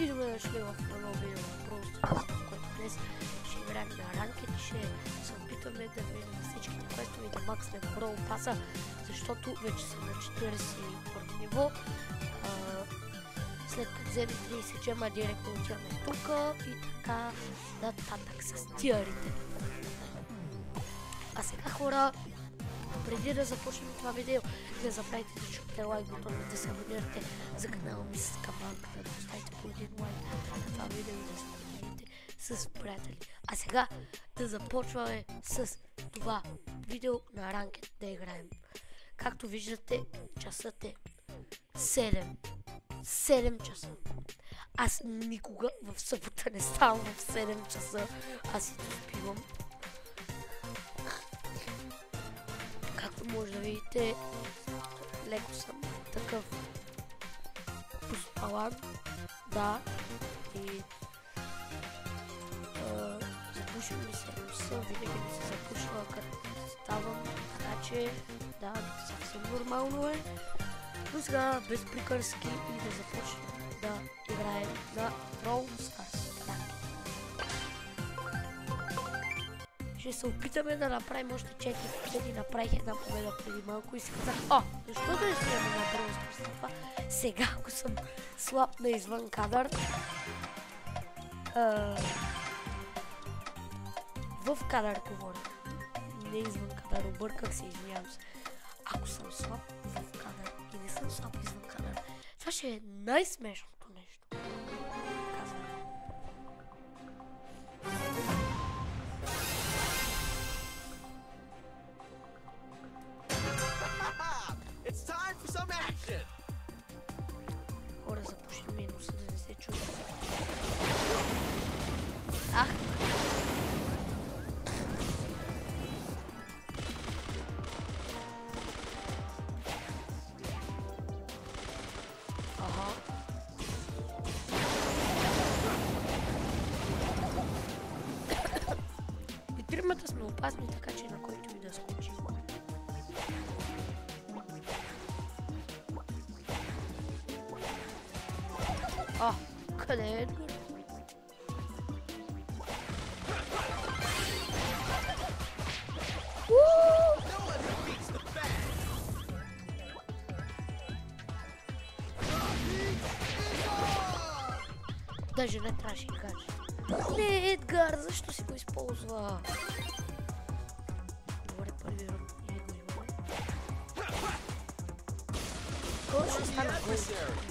И добре дошли в едно видео Brawl в което днес ще играем на ранкет и ще се опитаме да видим всичките квестове да макснем Brawl паса, защото вече съм на 41 ниво. След като вземе 30 джема, директно отиваме тук и така нататък с тиарите. А сега хора, преди да започнем това видео, не забравяйте да чупите лайк бутона, да се абонирате за канала ми с камбанката, да поставите по един лайк на това видео и да споделите с приятели. А сега да започваме с това видео на ранкет да играем. Както виждате, часът е 7. 7 часа. Аз никога в събота не ставам в 7 часа. Аз си спивам. Може да видите, леко съм такъв поспалан. Да. И запушва ми се мисъл, винаги ми се запушва като ставам, така че да, съвсем нормално е. Но сега без приказки и да започнем да играем на Brawl Ще се опитаме да направим още 4 победи. Направих една победа преди малко и си казах, о, защо да не снимаме на Stars това? Сега, ако съм слаб на извън кадър, в кадър говоря. Не извън кадър, обърках се, извинявам се. Ако съм слаб в кадър и не съм слаб извън кадър, това ще е най-смешното И тримата сме опасни, така че на който и да скочи. А, къде е Едгар? Уу! No one defeats the bad! Даже не трябваше да кажа. Не, Едгар, защо си го използва? Adversary!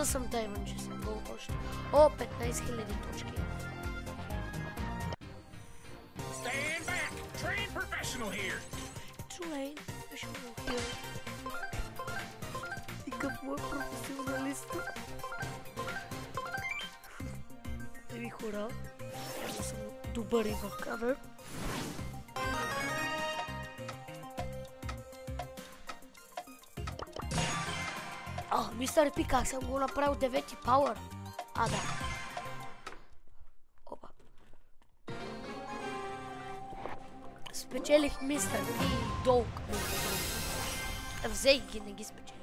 Да съм гол, че съм. Няма да съм Trained professional here! Чулей, беше го хил. И какъв му е професионалиста? Еми хора, аз да съм добър и в кадър. А, мистер Пи, как съм го направил девети пауър? А, да. Спечелих мистер Пи Долг. Взех ги, не ги спечелих.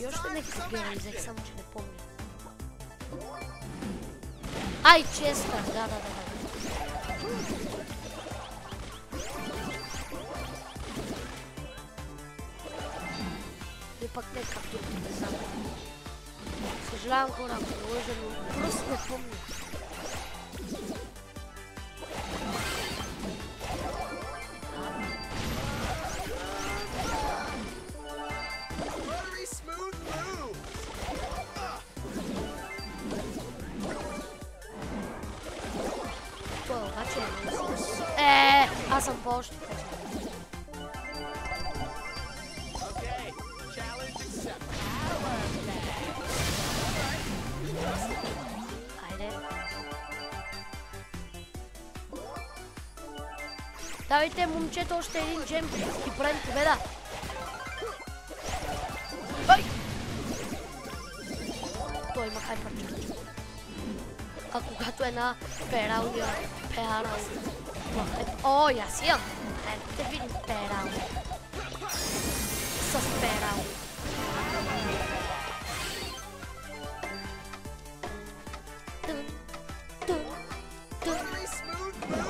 И още some герой взех, само че не помня. Ай, Честър, да, да, да. И пък не както не знам. Съжалявам хора, ако лъжа, но просто не помня. Момчета, още един джем и правим победа. Ой! Той има хайпер А когато една пералния перал... О, аз имам! Ето да видим перал. С перал. Тън, тън, тън. Very smooth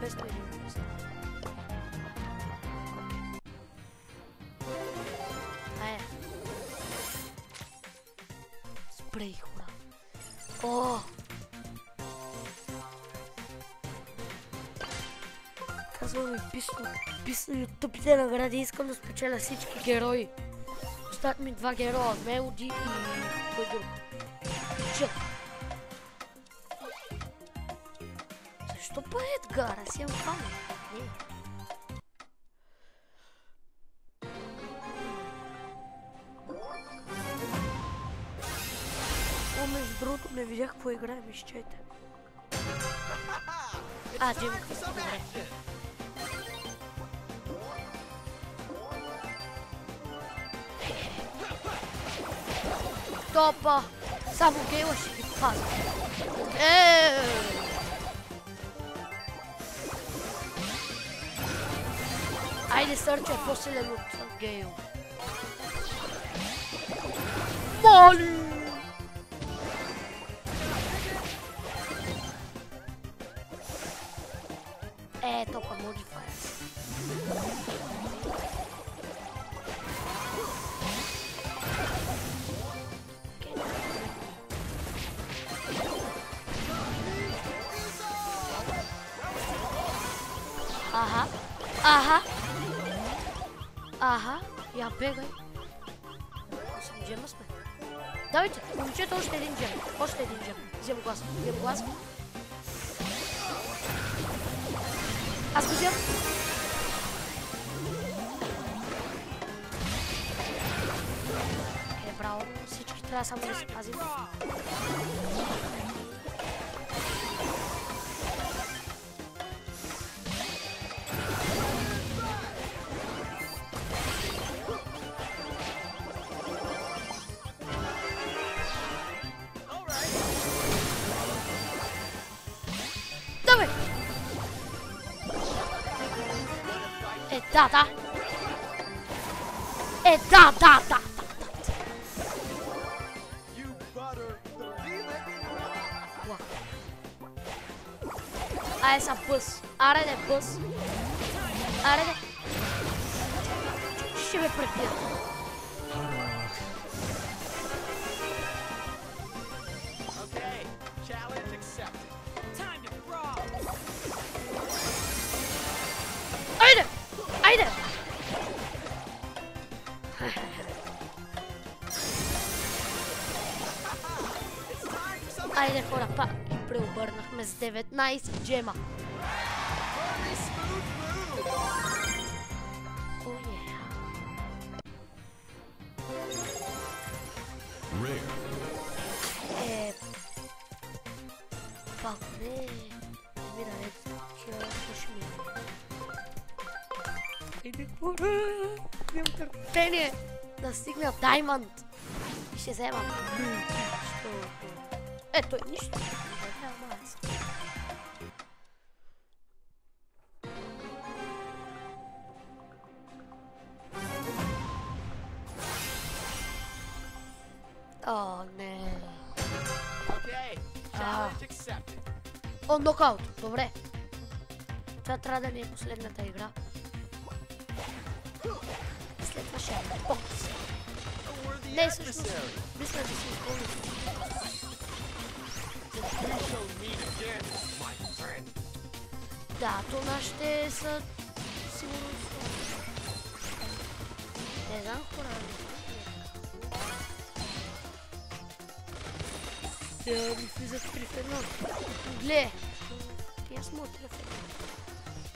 пари. Ая. Спрей, хора. О! Казвам ми писно, писно и тъпите награди. Искам да спечеля всички герои. Остават ми два героя. Мелоди и А, Джим, добре. Топа! Само гейла ще ги пазва. Е! Айде, Сърче е по-силен от Гейл. Моли! Е, Всички трябва само да се пазим. All Айде са бъс. Аре де бъс. Аре де. Ще ме brawl. Айде! Айде! Айде хора, пак преобърнахме с 19 джема. Иди хора! Имам търпение да стигна Даймонд. И ще вземам. Ето, е нищо. О, не. О, нокаут. Добре. Това трябва да ни е последната игра. Бокс. A worthy Не, всъщност. Мисля да си изпълни. Да, то нашите са сигурно. Не знам хора. Да ми влизат три в едно. Гле! Три в едно.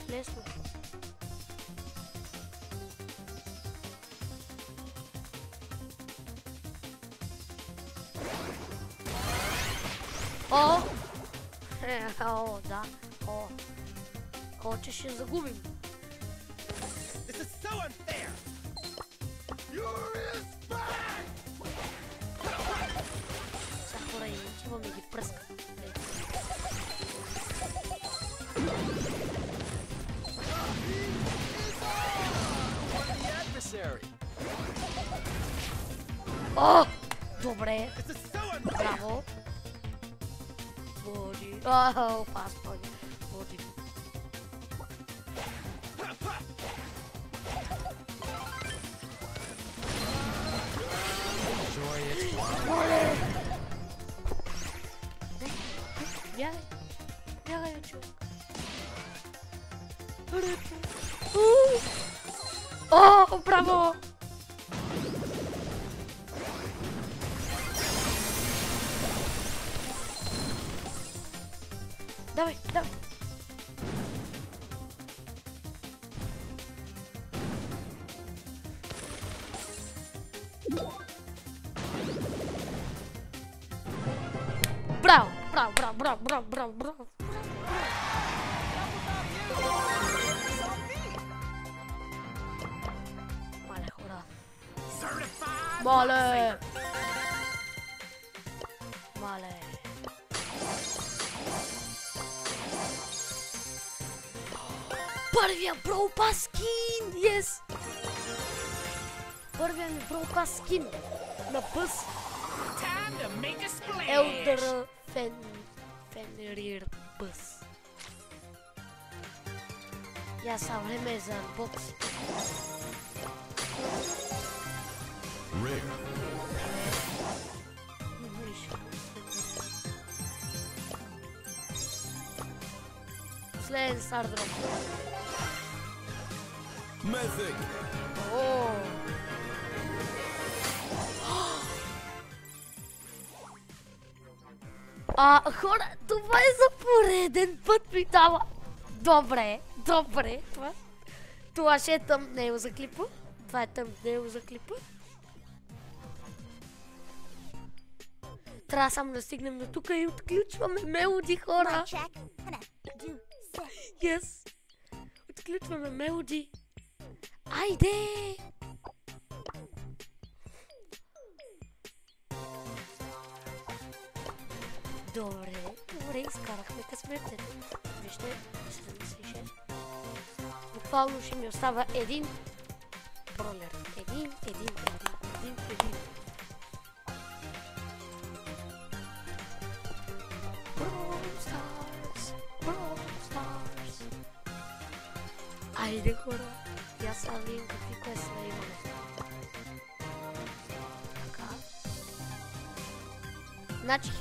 Лесно. Е, о, да. О. О, че ще загубим. This is so unfair. Furious Smash! Сега хора и отиваме и ги пръска. Е. One the adversary. О! Добре. Oh, pastor. Oh, Yeah. Yeah, I joke. Oh, bravo! A splash. Елдър Фен... Фенрир бъс. Я са време е за анбокс. Последен стардроп. Mythic. О! А, хора, това е за пореден път ми дава. Добре, добре. Това, това ще е тъмнейл за клипа. Това е тъмнейл за клипа. Трябва само да стигнем до тук и отключваме мелоди, хора. Yes. Отключваме мелоди. Айде! Добре, добре, изкарахме късметите. Вижте, 76. Буквално ще ми остава един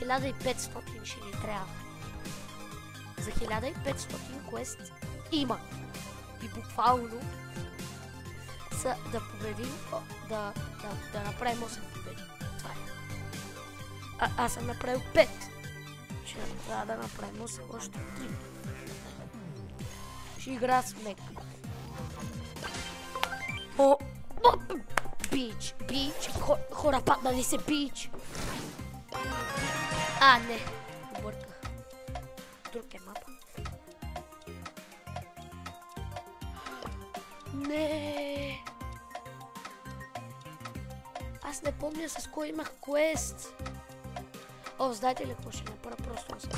1500 ще ни трябва. За 1500 квест има. И буквално са да победим, да, да, да направим 8 победи. Това е. А, аз съм направил 5. Ще трябва да направим още 3. Ще игра с мек. О, бич, бич, хора паднали се бич. А, не, обърках. Друг е мапа. Не. Аз не помня с кой имах квест. О, знаете ли какво ще направя? Просто аз.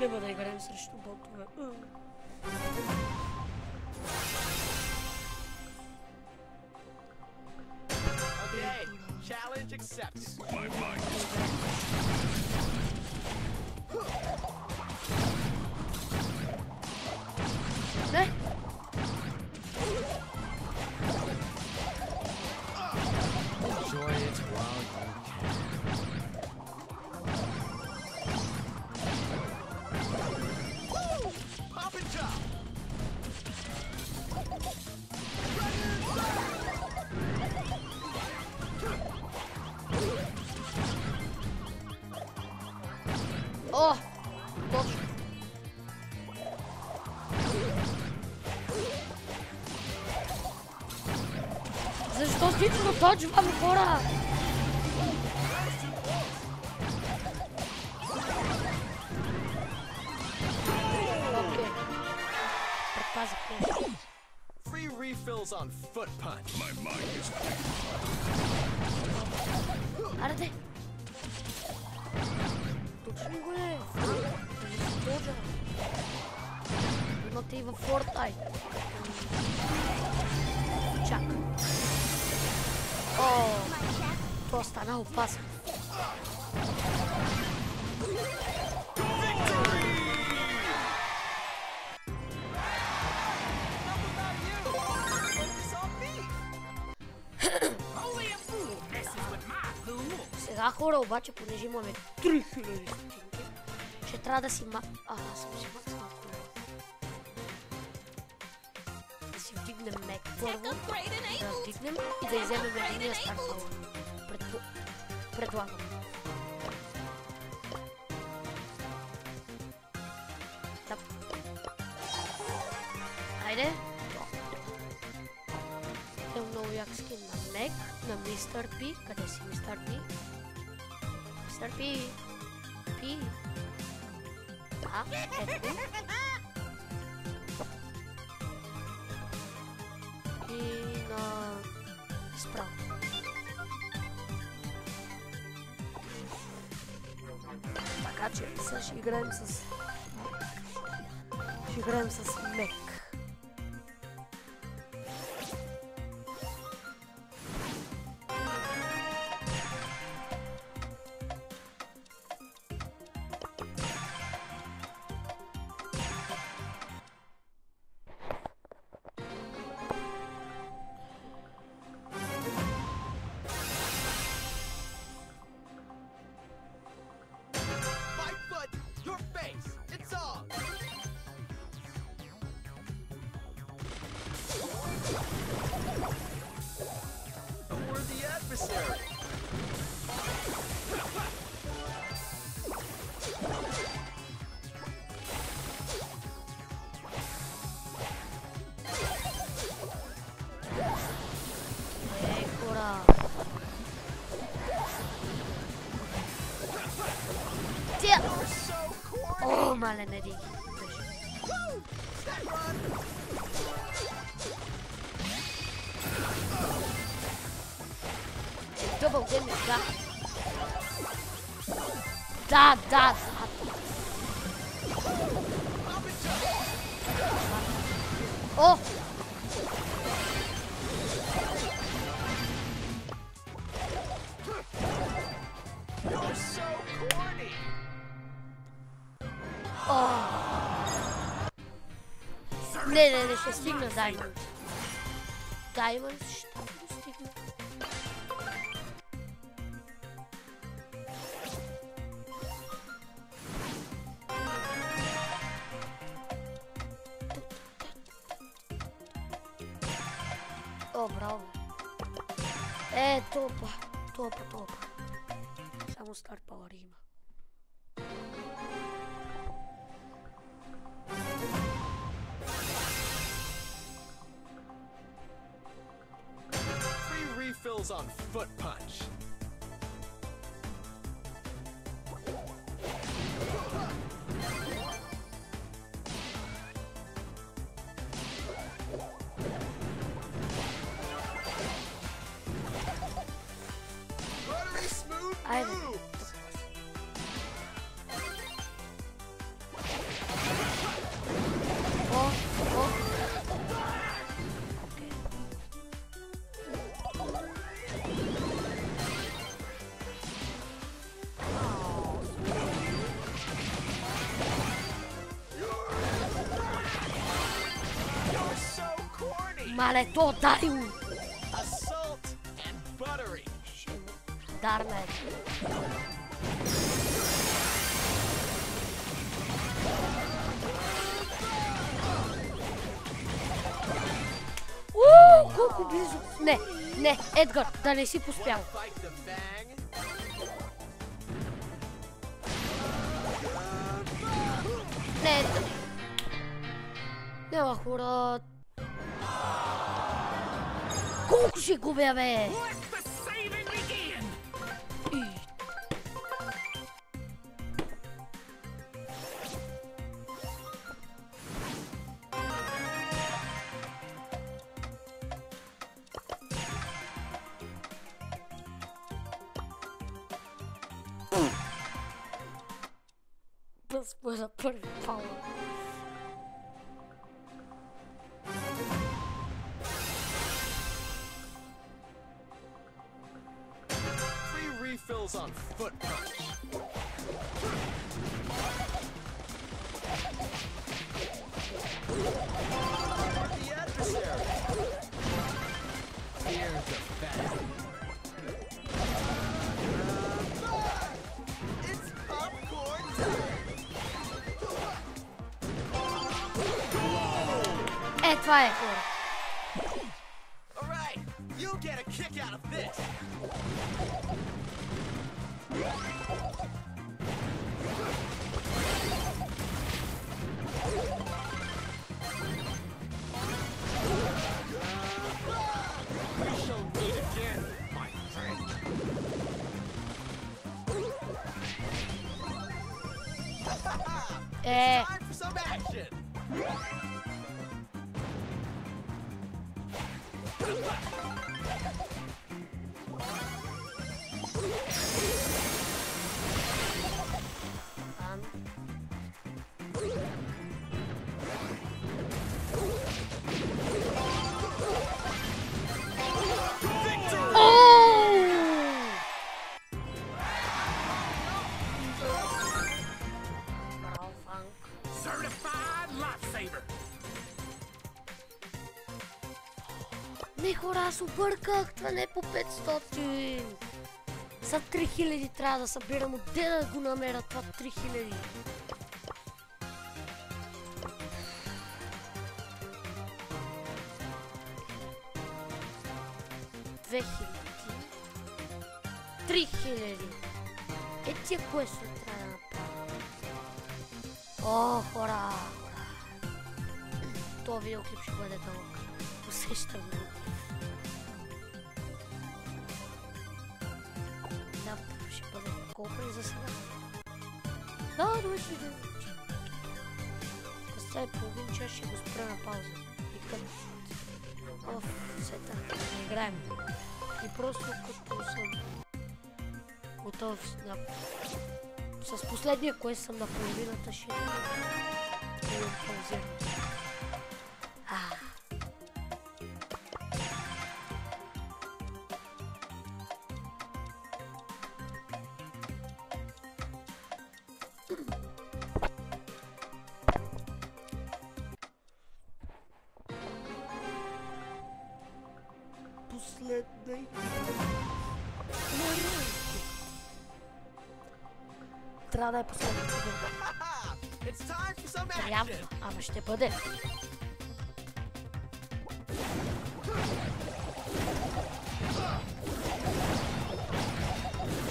Няма да играем срещу богове. Challenge accepted. My mind Dodge mam. Free refills on foot punch. My mind is Out Not even Fortnite. With my pool. Сега хора обаче, понеже имаме 3000 стотинки, ще трябва да си ма... А, аз съм си максимал Да си вдигнем мек първо, да вдигнем и да иземем единия стартъл. Предпо... Предлагам. Да. Айде. Е много як скин на Мек, на Мистер Пи. Къде си Мистер Пи? Мистер Пи. Пи. Да, ето го. И Така че сега ще играем с... Ще Да, да, да. О! You're so corny. Не, не, не, ще стигна Даймонд. Dobra abi. E topa. Topa topa. Vamos start power ima. Free refills on foot pump. Малето, дай му! Дарна е. Уу, колко близо! Не, не, Едгар, да не си поспял. Не, Едгар. Няма колко ще губя, бе? fills on foot the adversary! It's popcorn. Обърках, това не е по 500. За 3000 трябва да събирам. Отде да го намеря това 3000? Две хиляди. Три хиляди. Е, тия квесто трябва да направя. О, хора, хора. Видеоклип ще бъде дълъг. Усещам го. Ще видим. Представя половин час ще го спра на пауза. И като... Оф, сета, не играем. И просто като съм готов на... С последния квест съм на половината ще... Имам паузиран. А, ама ще бъде.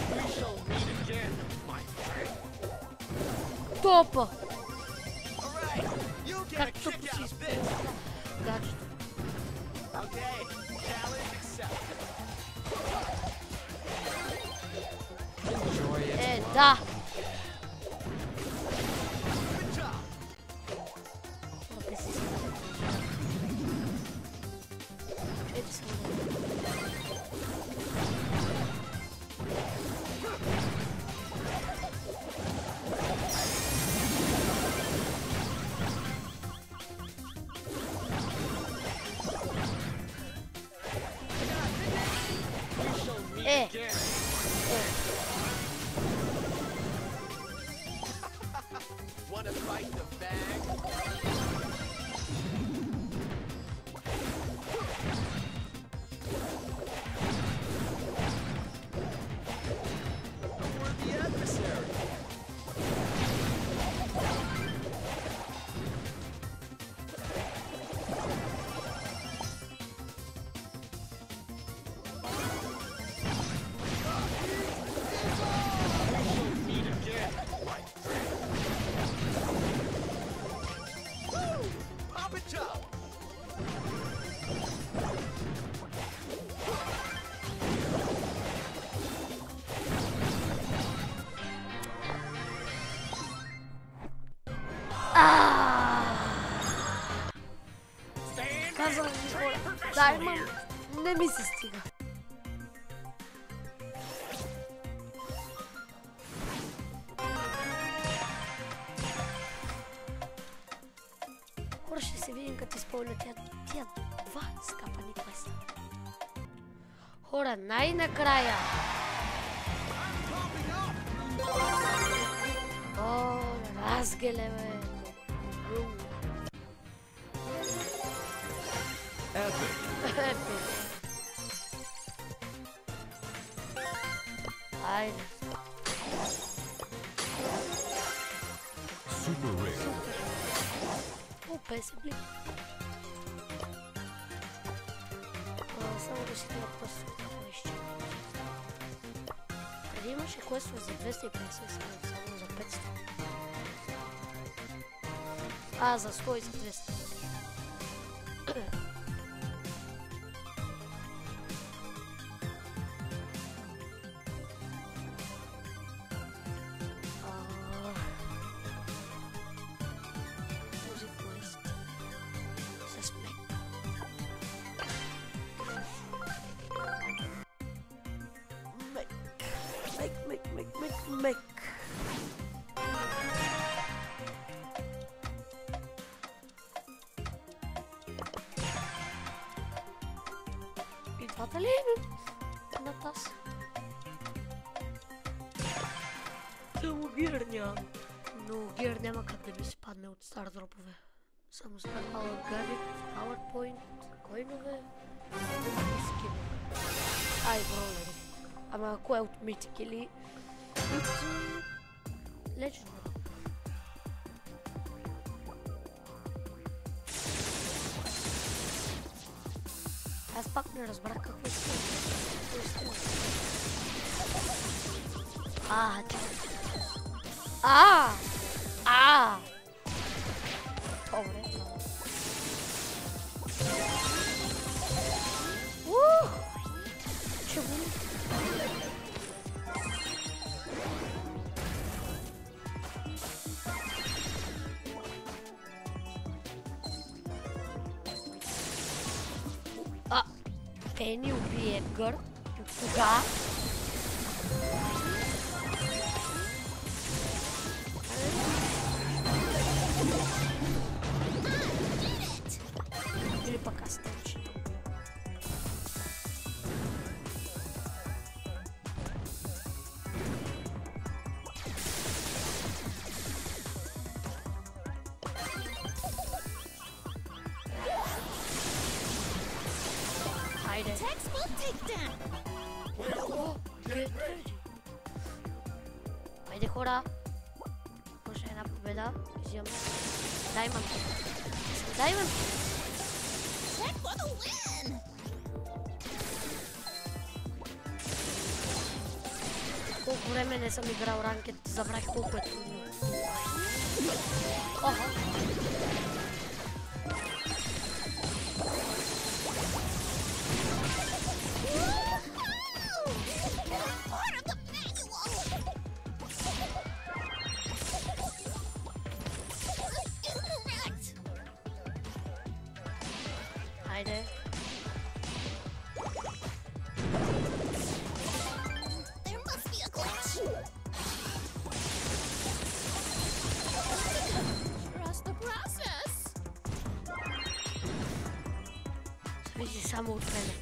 We shall meet се стига. Хора ще се видим като изпълня тия, тия два скапани квеста. Хора, най-накрая! Само да си гледа просто какво изчакам. Преди имаше квестове за 250, сега само за 500. А, за 100 и за 200. Ай, бролери. Ама кое е от Mythic или от Legendary? Аз пак не разбрах какво искам. А, ти. А! А! Уби Едгар. Textbook takedown. О, гледай. Хайде хора. Може една победа. Взимаме. Даймонд. Даймонд. Check for the win. Колко време не съм играл ранкет, забравих колко е трудно. Зависи само от мене.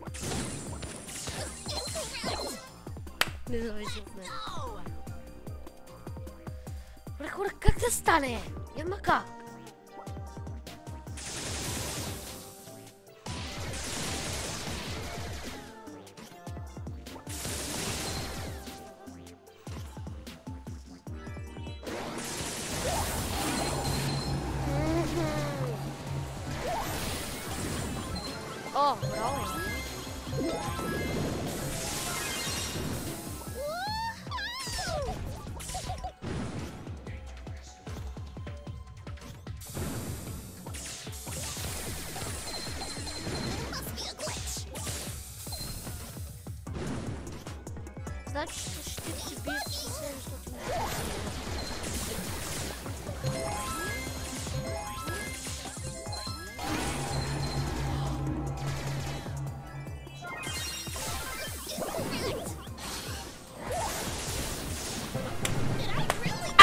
Incorrect. Не зависи от мен.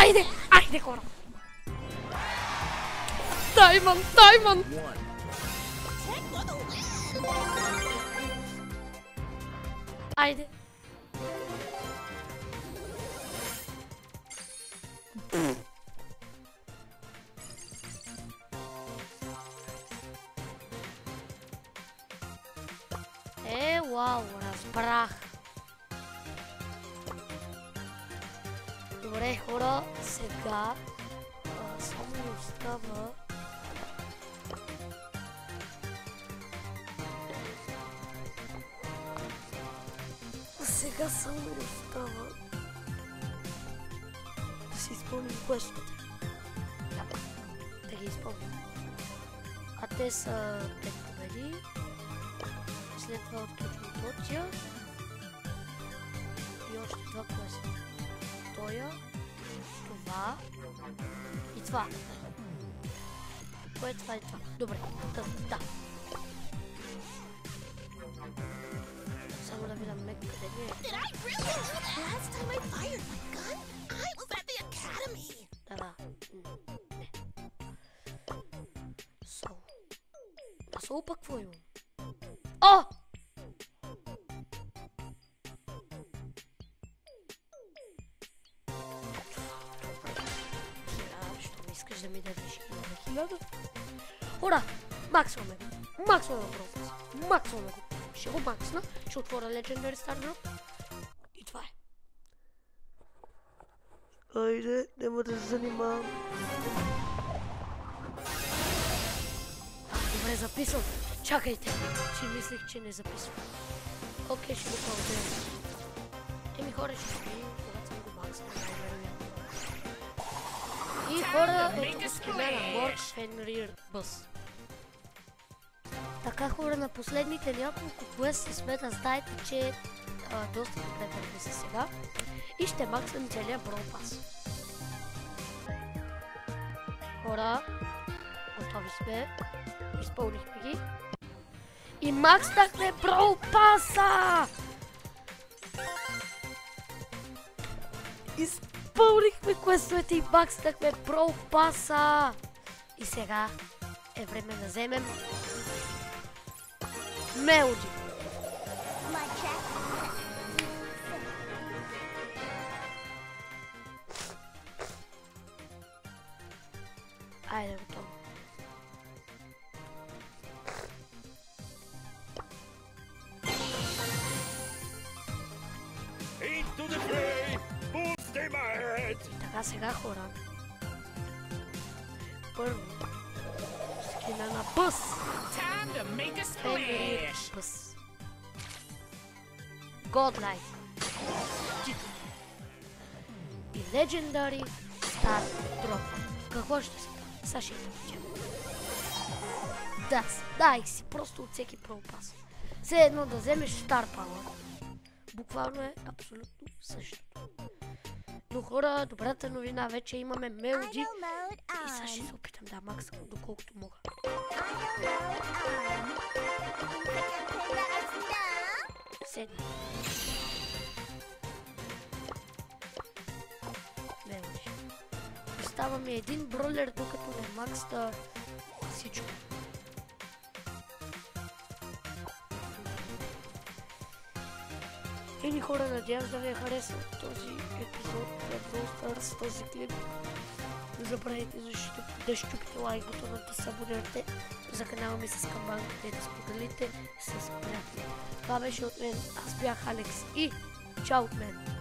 Айде! Айде, хора! Даймон! Даймон! One. Още два квеста. Тоя, това и това. Кое е това и това? Добре, да, да. Само да видам мек къде ми е. Did I really do that? Last time I fired my gun, I was at the academy. Да, да. М, Не. Сол. А Максваме! Максваме Бронкос! Максваме го! Ще го максна, ще отворя Legendary Star Drop. И това е. Айде, няма да се занимавам. Добре, записвам. Чакайте, че мислех, че не записвам. Окей, ще го пробвам. Еми хора, ще го видим, когато съм го най-вероятно. И хора, ето го скимена, Морк Фенрир Бъс. Така хора, на последните няколко квести сме да знаете, че а, доста подкрепяме се сега. И ще максам целия Brawl Pass. Хора, готови сме. Изпълнихме ги. И макснахме Brawl Pass-а! Изпълнихме квестовете и макснахме Brawl Pass-а! И сега е време да вземем I don't Godlike. И Legendary Star Drop. Какво ще се Сега ще я Да, дай си просто от всеки пропас. Все едно да вземеш Star Power. Буквално е абсолютно същото. Но хора, добрата новина вече имаме мелоди и сега ще се опитам да максам доколкото мога. 10. Не ми един бролер, докато не макста всичко. Ни хора, надявам да ви е харесал този епизод на Brawl този клип. Не забравяйте да щупите лайк да се абонирате за канала ми с камбанката и да споделите с приятели. Това беше от мен. Аз бях Алекс и чао от мен.